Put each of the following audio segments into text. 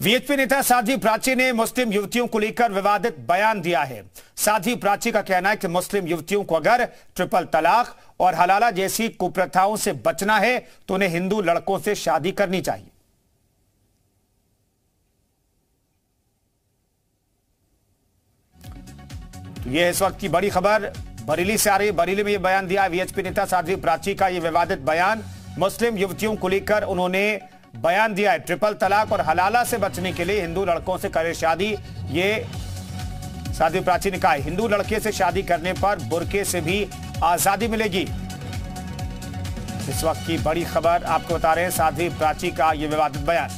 VHP नेता साध्वी प्राची ने मुस्लिम युवतियों को लेकर विवादित बयान दिया है। साध्वी प्राची का कहना है कि मुस्लिम युवतियों को अगर ट्रिपल तलाक और हलाला जैसी कुप्रथाओं से बचना है तो उन्हें हिंदू लड़कों से शादी करनी चाहिए। तो यह इस वक्त की बड़ी खबर। बरेली से आ रही, बरेली में यह बयान दिया वीएचपी नेता साध्वी प्राची का यह विवादित बयान। मुस्लिम युवतियों को लेकर उन्होंने बयान दिया है। ट्रिपल तलाक और हलाला से बचने के लिए हिंदू लड़कों से करे शादी। ये साध्वी प्राची ने कहा हिंदू लड़के से शादी करने पर बुरके से भी आज़ादी मिलेगी। इस वक्त की बड़ी खबर आपको बता रहे हैं साध्वी प्राची का यह विवादित बयान।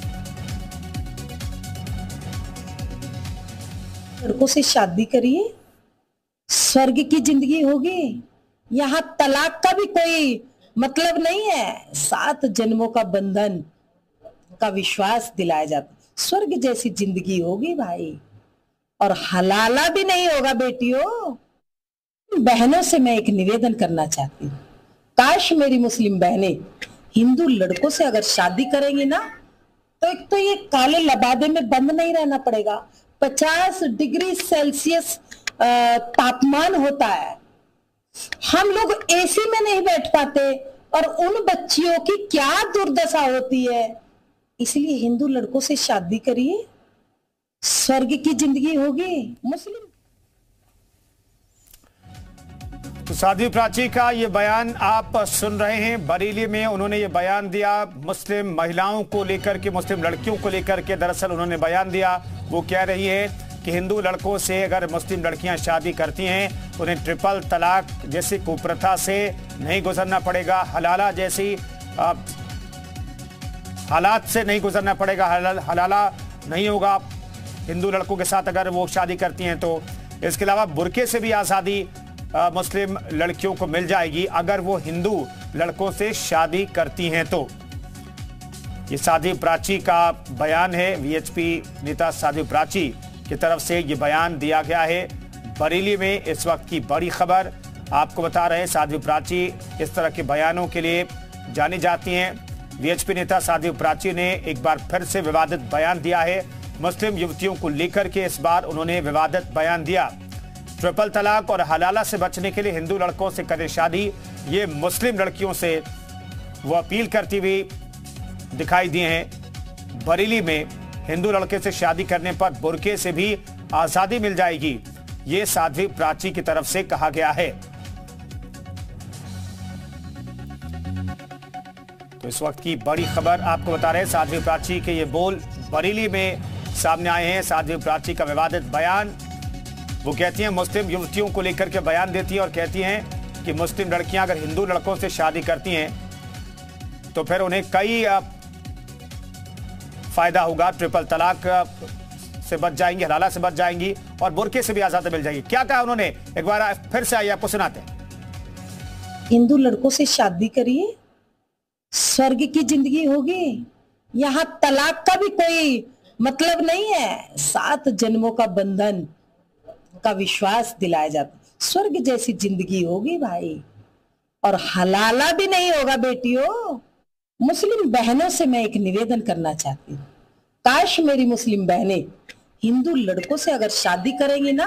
लड़कों से शादी करिए, स्वर्ग की ज़िंदगी होगी। यहाँ तलाक का भी कोई मतलब नहीं है। सात जन्मों का बंधन का विश्वास दिलाया जाता। स्वर्ग जैसी ज़िंदगी होगी भाई। और हलाला भी नहीं होगा बेटियों। बहनों से मैं एक निवेदन करना चाहती हूँ। काश मेरी मुस्लिम बहनें हिंदू लड़कों से अगर शादी करेंगी ना तो एक तो ये काले लबादे में बंद नहीं रहना पड़ेगा। पचास डिग्री सेल्सियस तापमान होता है। हम लोग एसी में नहीं बैठ पाते और उन बच्चियों की क्या दुर्दशा होती है। इसलिए हिंदू लड़कों से शादी करिए, स्वर्ग की ज़िंदगी होगी, मुस्लिम। तो साध्वी प्राची का ये बयान आप सुन रहे हैं। बरेली में उन्होंने ये बयान दिया, मुस्लिम महिलाओं को लेकर के, मुस्लिम लड़कियों को लेकर के दरअसल उन्होंने बयान दिया। वो कह रही है कि हिंदू लड़कों से अगर मुस्लिम लड़कियाँ शादी करती हैं तो उन्हें ट्रिपल तलाक जैसी कुप्रथा से नहीं गुजरना पड़ेगा। हलाला जैसी हालात से नहीं गुजरना पड़ेगा हलाल, नहीं होगा। हिंदू लड़कों के साथ अगर वो शादी करती हैं तो इसके अलावा बुरके से भी आज़ादी मुस्लिम लड़कियों को मिल जाएगी अगर वो हिंदू लड़कों से शादी करती हैं तो। ये साध्वी प्राची का बयान है। वीएचपी नेता साध्वी प्राची की तरफ़ से ये बयान दिया गया है। बरेली में इस वक्त की बड़ी खबर। आपको बता रहे हैं साध्वी प्राची इस तरह के बयानों के लिए जानी जाती हैं। वीएचपी नेता साध्वी प्राची ने एक बार फिर से विवादित बयान दिया है। मुस्लिम युवतियों को लेकर के इस बार उन्होंने विवादित बयान दिया। ट्रिपल तलाक और हलाला से बचने के लिए हिंदू लड़कों से करें शादी, ये मुस्लिम लड़कियों से वो अपील करती हुई दिखाई दिए हैं। बरेली में हिंदू लड़के से शादी करने पर बुरके से भी आज़ादी मिल जाएगी, ये साध्वी प्राची की तरफ़ से कहा गया है। इस वक्त की बड़ी खबर आपको बता रहे हैं। साध्वी प्राची के ये बोल बरेली में सामने आए हैं। साध्वी प्राची का विवादित बयान, वो कहती हैं, मुस्लिम युवतियों को लेकर के बयान देती हैं और कहती हैं कि मुस्लिम लड़कियाँ अगर हिंदू लड़कों से शादी करती हैं तो फिर उन्हें कई फ़ायदा होगा। ट्रिपल तलाक से बच जाएँगी, हलाला से बच जाएँगी और बुरके से भी आज़ादी मिल जाएगी। क्या कहा उन्होंने? एक बार फिर से आइए, आपको सुनाते हिंदू लड़कों से शादी करिए स्वर्ग की ज़िंदगी होगी। यहाँ तलाक का भी कोई मतलब नहीं है। सात जन्मों का बंधन का विश्वास दिलाया जाता स्वर्ग जैसी ज़िंदगी होगी भाई। और हलाला भी नहीं होगा बेटियों। मुस्लिम बहनों से मैं एक निवेदन करना चाहती हूँ। काश मेरी मुस्लिम बहनें हिंदू लड़कों से अगर शादी करेंगी ना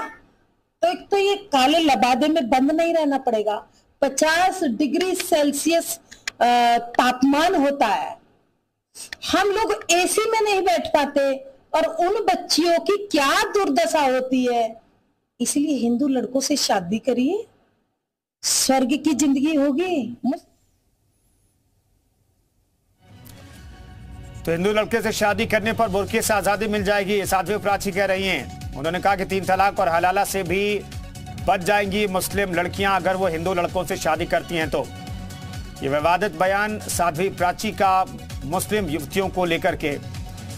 तो एक तो ये काले लबादे में बंद नहीं रहना पड़ेगा। पचास डिग्री सेल्सियस तापमान होता है। हम लोग एसी में नहीं बैठ पाते और उन बच्चियों की क्या दुर्दशा होती है। इसलिए हिंदू लड़कों से शादी करिए, स्वर्ग की ज़िंदगी होगी। तो हिंदू लड़के से शादी करने पर बुरके से आज़ादी मिल जाएगी, ये साध्वी प्राची कह रही हैं। उन्होंने कहा कि तीन तलाक और हलाला से भी बच जाएँगी मुस्लिम लड़कियाँ अगर वो हिंदू लड़कों से शादी करती हैं तो। ये विवादित बयान साध्वी प्राची का मुस्लिम युवतियों को लेकर के